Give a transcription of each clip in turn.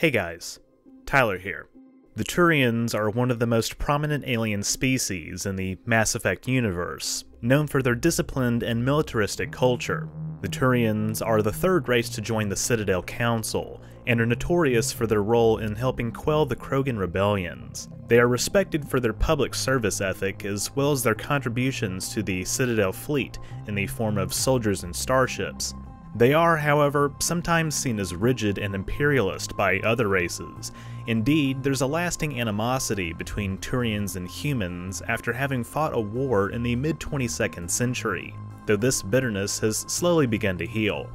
Hey guys, Tyler here. The Turians are one of the most prominent alien species in the Mass Effect universe, known for their disciplined and militaristic culture. The Turians are the third race to join the Citadel Council, and are notorious for their role in helping quell the Krogan rebellions. They are respected for their public service ethic as well as their contributions to the Citadel fleet in the form of soldiers and starships, they are, however, sometimes seen as rigid and imperialist by other races. Indeed, there's a lasting animosity between Turians and humans after having fought a war in the mid 22nd century, though this bitterness has slowly begun to heal.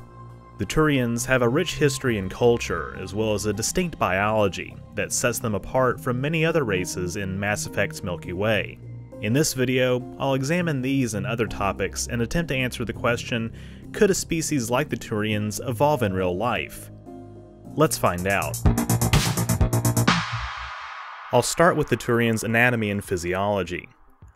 The Turians have a rich history and culture, as well as a distinct biology that sets them apart from many other races in Mass Effect's Milky Way. In this video, I'll examine these and other topics and attempt to answer the question, could a species like the Turians evolve in real life? Let's find out. I'll start with the Turians' anatomy and physiology.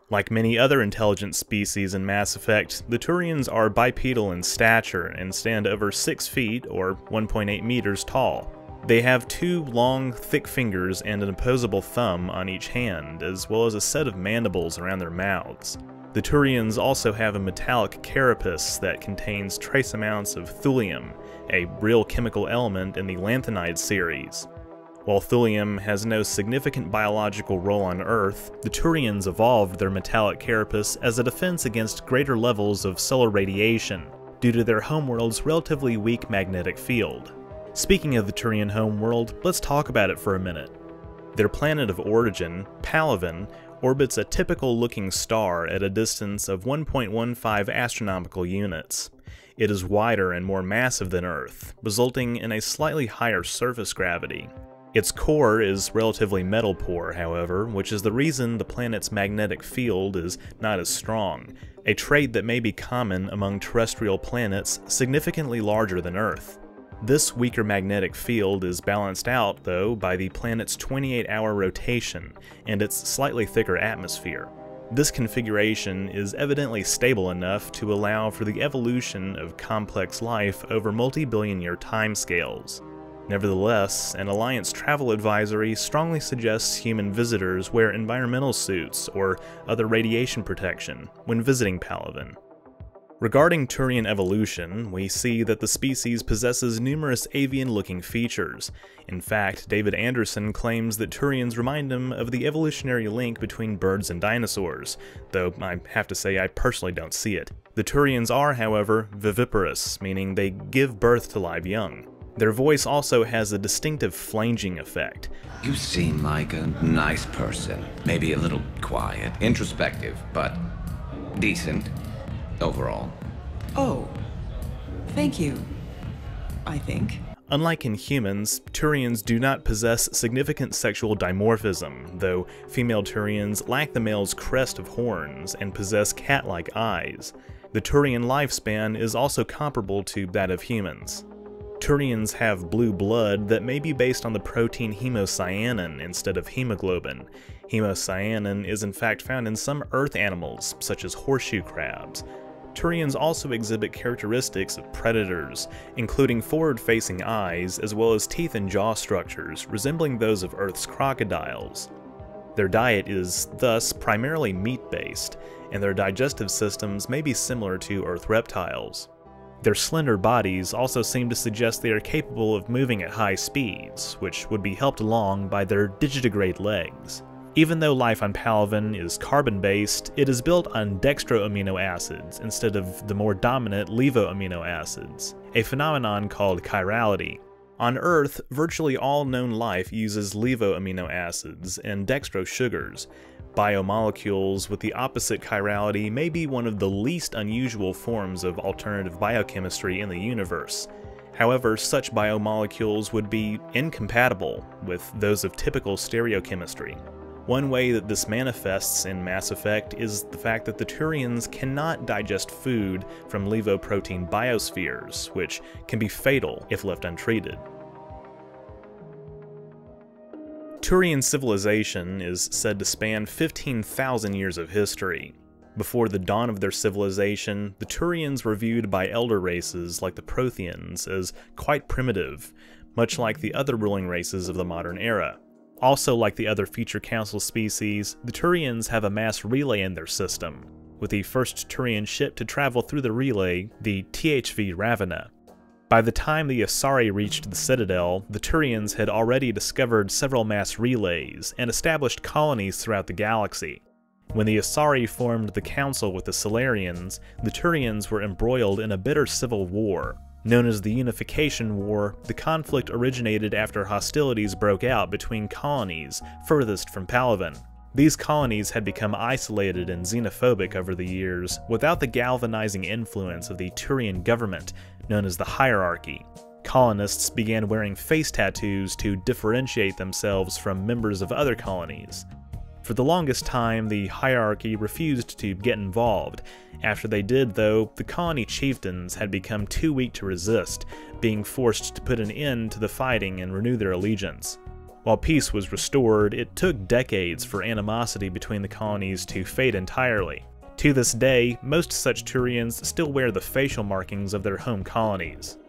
Like many other intelligent species in Mass Effect, the Turians are bipedal in stature and stand over 6 feet or 1.8 meters tall. They have two long, thick fingers and an opposable thumb on each hand, as well as a set of mandibles around their mouths. The Turians also have a metallic carapace that contains trace amounts of thulium, a real chemical element in the lanthanide series. While thulium has no significant biological role on Earth, the Turians evolved their metallic carapace as a defense against greater levels of solar radiation, due to their homeworld's relatively weak magnetic field. Speaking of the Turian homeworld, let's talk about it for a minute. Their planet of origin, Palaven, orbits a typical looking star at a distance of 1.15 astronomical units. It is wider and more massive than Earth, resulting in a slightly higher surface gravity. Its core is relatively metal poor, however, which is the reason the planet's magnetic field is not as strong, a trait that may be common among terrestrial planets significantly larger than Earth. This weaker magnetic field is balanced out, though, by the planet's 28 hour rotation and its slightly thicker atmosphere. This configuration is evidently stable enough to allow for the evolution of complex life over multi billion year timescales. Nevertheless, an Alliance travel advisory strongly suggests human visitors wear environmental suits or other radiation protection when visiting Palaven. Regarding Turian evolution, we see that the species possesses numerous avian-looking features. In fact, David Anderson claims that Turians remind him of the evolutionary link between birds and dinosaurs, though I have to say I personally don't see it. The Turians are, however, viviparous, meaning they give birth to live young. Their voice also has a distinctive flanging effect. You seem like a nice person. Maybe a little quiet, introspective, but decent overall. Oh, thank you. I think. Unlike in humans, Turians do not possess significant sexual dimorphism, though female Turians lack the male's crest of horns and possess cat-like eyes. The Turian lifespan is also comparable to that of humans. Turians have blue blood that may be based on the protein hemocyanin instead of hemoglobin. Hemocyanin is in fact found in some earth animals, such as horseshoe crabs. Turians also exhibit characteristics of predators, including forward-facing eyes as well as teeth and jaw structures resembling those of Earth's crocodiles. Their diet is thus primarily meat-based, and their digestive systems may be similar to Earth reptiles. Their slender bodies also seem to suggest they are capable of moving at high speeds, which would be helped along by their digitigrade legs. Even though life on Palaven is carbon-based, it is built on dextroamino acids instead of the more dominant levoamino acids, a phenomenon called chirality. On Earth, virtually all known life uses levoamino acids and dextro sugars. Biomolecules with the opposite chirality may be one of the least unusual forms of alternative biochemistry in the universe. However, such biomolecules would be incompatible with those of typical stereochemistry. One way that this manifests in Mass Effect is the fact that the Turians cannot digest food from levoprotein biospheres, which can be fatal if left untreated. Turian civilization is said to span 15,000 years of history. Before the dawn of their civilization, the Turians were viewed by elder races like the Protheans as quite primitive, much like the other ruling races of the modern era. Also, like the other future council species, the Turians have a mass relay in their system, with the first Turian ship to travel through the relay, the THV Ravenna. By the time the Asari reached the Citadel, the Turians had already discovered several mass relays and established colonies throughout the galaxy. When the Asari formed the Council with the Salarians, the Turians were embroiled in a bitter civil war. Known as the Unification War, the conflict originated after hostilities broke out between colonies furthest from Palaven. These colonies had become isolated and xenophobic over the years without the galvanizing influence of the Turian government, known as the Hierarchy. Colonists began wearing face tattoos to differentiate themselves from members of other colonies. For the longest time, the hierarchy refused to get involved. After they did, though, the colony chieftains had become too weak to resist, being forced to put an end to the fighting and renew their allegiance. While peace was restored, it took decades for animosity between the colonies to fade entirely. To this day, most such Turians still wear the facial markings of their home colonies.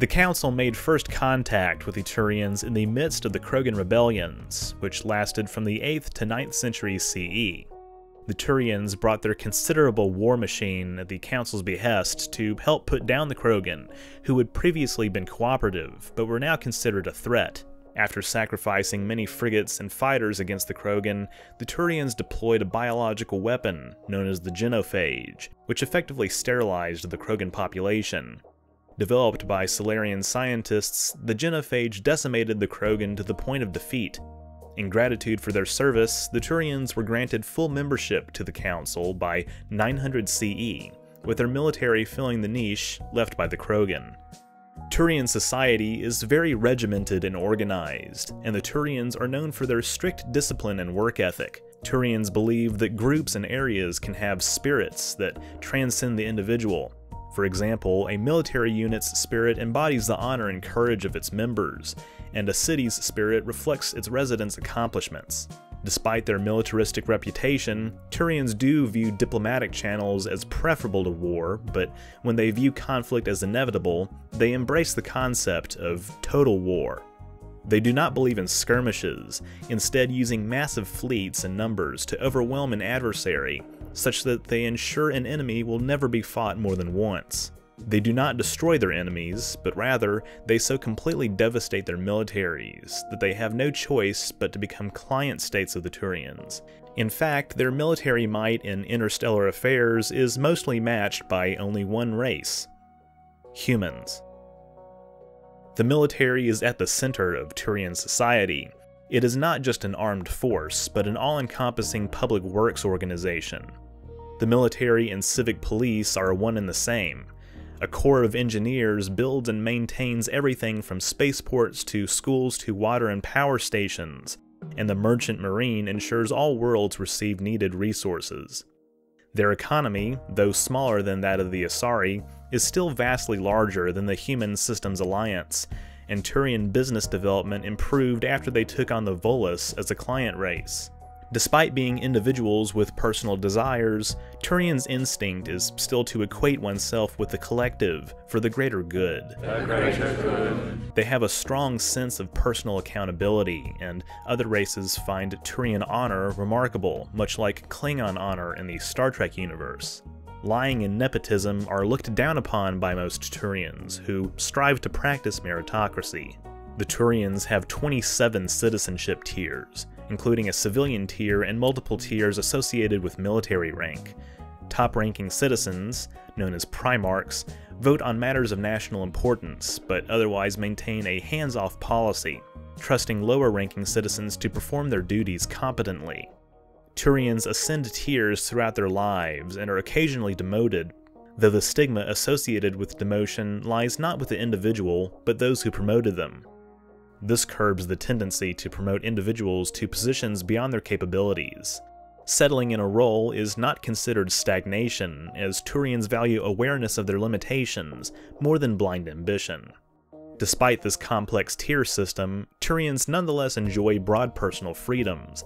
The Council made first contact with the Turians in the midst of the Krogan rebellions, which lasted from the 8th to 9th centuries CE. The Turians brought their considerable war machine at the Council's behest to help put down the Krogan, who had previously been cooperative but were now considered a threat. After sacrificing many frigates and fighters against the Krogan, the Turians deployed a biological weapon known as the genophage, which effectively sterilized the Krogan population. Developed by Salarian scientists, the genophage decimated the Krogan to the point of defeat. In gratitude for their service, the Turians were granted full membership to the Council by 900 CE, with their military filling the niche left by the Krogan. Turian society is very regimented and organized, and the Turians are known for their strict discipline and work ethic. Turians believe that groups and areas can have spirits that transcend the individual, for example, a military unit's spirit embodies the honor and courage of its members, and a city's spirit reflects its residents' accomplishments. Despite their militaristic reputation, Turians do view diplomatic channels as preferable to war, but when they view conflict as inevitable, they embrace the concept of total war. They do not believe in skirmishes, instead using massive fleets and numbers to overwhelm an adversary such that they ensure an enemy will never be fought more than once. They do not destroy their enemies, but rather, they so completely devastate their militaries that they have no choice but to become client states of the Turians. In fact, their military might in interstellar affairs is mostly matched by only one race humans. The military is at the center of Turian society. It is not just an armed force, but an all encompassing public works organization. The military and civic police are one and the same. A corps of engineers builds and maintains everything from spaceports to schools to water and power stations, and the merchant marine ensures all worlds receive needed resources. Their economy, though smaller than that of the Asari, is still vastly larger than the Human Systems Alliance, and Turian business development improved after they took on the Volus as a client race. Despite being individuals with personal desires, Turian's instinct is still to equate oneself with the collective for the greater good. The greater good. They have a strong sense of personal accountability, and other races find Turian honor remarkable, much like Klingon honor in the Star Trek universe. Lying and nepotism are looked down upon by most Turians, who strive to practice meritocracy. The Turians have 27 citizenship tiers, including a civilian tier and multiple tiers associated with military rank. Top ranking citizens, known as Primarchs, vote on matters of national importance, but otherwise maintain a hands off policy, trusting lower ranking citizens to perform their duties competently. Turians ascend tiers throughout their lives and are occasionally demoted, though the stigma associated with demotion lies not with the individual, but those who promoted them. This curbs the tendency to promote individuals to positions beyond their capabilities. Settling in a role is not considered stagnation, as Turians value awareness of their limitations more than blind ambition. Despite this complex tier system, Turians nonetheless enjoy broad personal freedoms.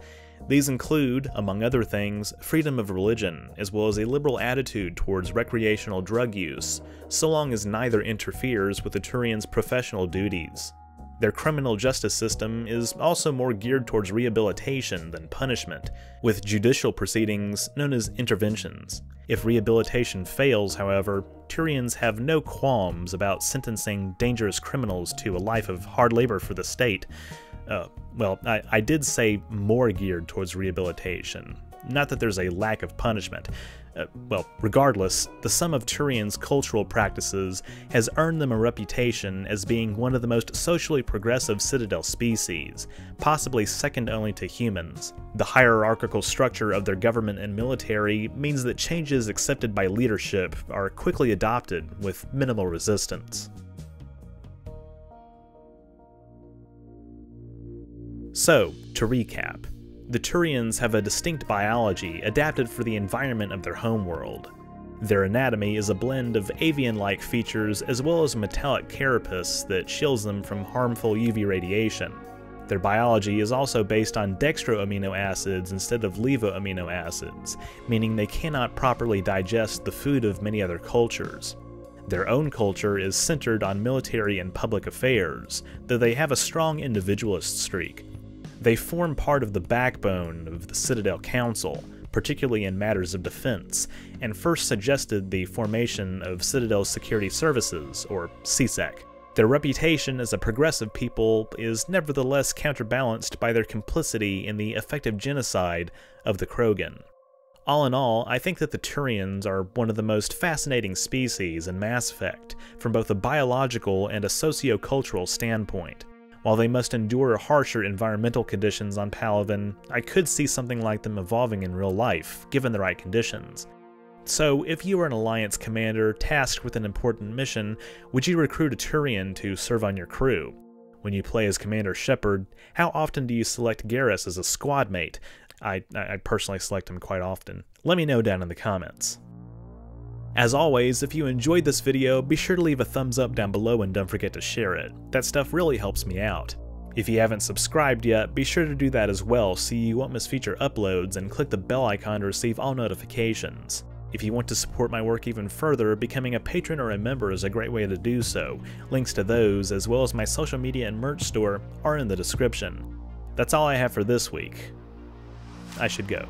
These include, among other things, freedom of religion, as well as a liberal attitude towards recreational drug use, so long as neither interferes with the Turians' professional duties. Their criminal justice system is also more geared towards rehabilitation than punishment, with judicial proceedings known as interventions. If rehabilitation fails, however, Turians have no qualms about sentencing dangerous criminals to a life of hard labor for the state. Uh, well, I, I did say more geared towards rehabilitation. Not that there's a lack of punishment. Uh, well, regardless, the sum of Turian's cultural practices has earned them a reputation as being one of the most socially progressive Citadel species, possibly second only to humans. The hierarchical structure of their government and military means that changes accepted by leadership are quickly adopted with minimal resistance. So, to recap, the Turians have a distinct biology adapted for the environment of their homeworld. Their anatomy is a blend of avian-like features as well as metallic carapace that shields them from harmful UV radiation. Their biology is also based on dextroamino acids instead of levoamino acids, meaning they cannot properly digest the food of many other cultures. Their own culture is centered on military and public affairs, though they have a strong individualist streak. They form part of the backbone of the Citadel Council, particularly in matters of defense, and first suggested the formation of Citadel Security Services, or C-Sec. Their reputation as a progressive people is nevertheless counterbalanced by their complicity in the effective genocide of the Krogan. All in all, I think that the Turians are one of the most fascinating species in Mass Effect, from both a biological and a socio-cultural standpoint. While they must endure harsher environmental conditions on Palaven, I could see something like them evolving in real life, given the right conditions. So, if you were an Alliance commander tasked with an important mission, would you recruit a Turian to serve on your crew? When you play as Commander Shepard, how often do you select Garrus as a squad mate? I, I personally select him quite often. Let me know down in the comments. As always, if you enjoyed this video, be sure to leave a thumbs up down below and don't forget to share it. That stuff really helps me out. If you haven't subscribed yet, be sure to do that as well so you won't miss future uploads and click the bell icon to receive all notifications. If you want to support my work even further, becoming a patron or a member is a great way to do so. Links to those, as well as my social media and merch store, are in the description. That's all I have for this week. I should go.